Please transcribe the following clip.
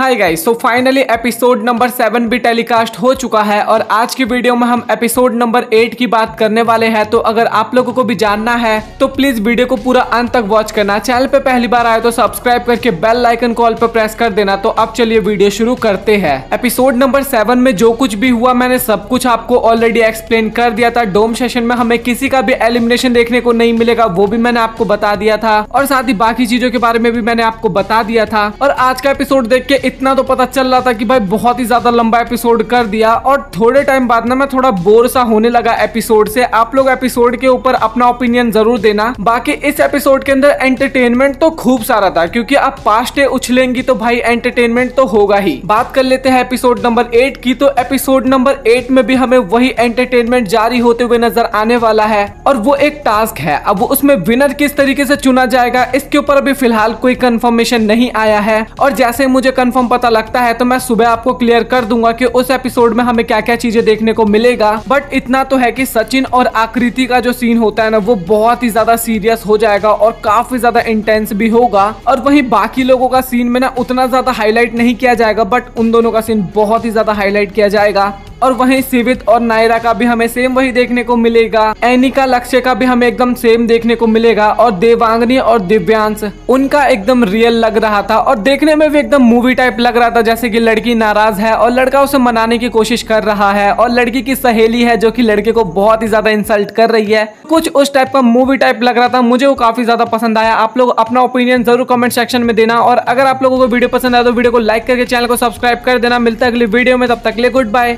Hi guys so finally episode number seven भी telecast हो चुका है और आज की वीडियो में हम एपिसोड नंबर एट की बात करने वाले हैं। तो अगर आप लोगों को भी जानना है तो प्लीज़ वीडियो को पूरा अंत तक वॉच करना। चैनल पे पहली बार आए तो सब्सक्राइब करके बेल आइकन कॉल पर प्रेस कर देना। तो अब चलिए वीडियो शुरू करते हैं। एपिसोड नंबर सेवन में जो कुछ भी हुआ, मैंने सब कुछ आपको ऑलरेडी एक्सप्लेन कर दिया था। डोम सेशन में हमें किसी का भी एलिमिनेशन देखने को नहीं मिलेगा, वो भी मैंने आपको बता दिया था। और साथ ही बाकी चीज़ों के बारे में भी मैंने आपको बता दिया था। और आज का एपिसोड देख के इतना तो पता चल रहा था कि भाई बहुत ही ज़्यादा लंबा एपिसोड कर दिया और थोड़े टाइम बाद ना मैं थोड़ा बोर सा होने लगा एपिसोड से। आप लोग एपिसोड के ऊपर अपना ओपिनियन ज़रूर देना। बाकी इस एपिसोड के अंदर एंटरटेनमेंट तो खूब सारा था, क्योंकि आप पास्ट डे उछलेंगी तो भाई एंटरटेनमेंट तो होगा ही। बात कर लेते हैं एपिसोड नंबर एट की तो एपिसोड नंबर एट में भी हमें वही एंटरटेनमेंट जारी होते हुए नज़र आने वाला है और वो एक टास्क है। अब उसमें विनर किस तरीके से चुना जाएगा, इसके ऊपर अभी फ़िलहाल कोई कंफर्मेशन नहीं आया है। और जैसे मुझे कंफर्म पता लगता है तो मैं सुबह आपको क्लियर कर दूँगा कि उस एपिसोड में हमें क्या क्या चीज़ें देखने को मिलेगा। बट इतना तो है कि सचिन और आकृति का जो सीन होता है ना, वो बहुत ही ज़्यादा सीरियस हो जाएगा और काफ़ी ज़्यादा इंटेंस भी होगा। और वही बाकी लोगों का सीन में ना उतना ज़्यादा हाईलाइट नहीं किया जाएगा बट उन दोनों का सीन बहुत ही ज़्यादा हाईलाइट किया जाएगा। और वहीं सिवित और नायरा का भी हमें सेम वही देखने को मिलेगा। एनिका लक्ष्य का भी हमें एकदम सेम देखने को मिलेगा। और देवांगनी और दिव्यांश, उनका एकदम रियल लग रहा था। और देखने में भी एकदम मूवी टाइप लग रहा था, जैसे कि लड़की नाराज़ है और लड़का उसे मनाने की कोशिश कर रहा है। और लड़की की सहेली है, जो कि लड़के को बहुत ही ज़्यादा इंसल्ट कर रही है। कुछ उस टाइप का मूवी टाइप लग रहा था, मुझे वो काफ़ी ज़्यादा पसंद आया। आप लोग अपना ओपिनियन ज़रूर कमेंट सेक्शन में देना। और अगर आप लोगों को वीडियो पसंद आया तो वीडियो को लाइक करके चैनल को सब्सक्राइब कर देना। मिलता है अगली वीडियो में, तब तक ले गुड बाय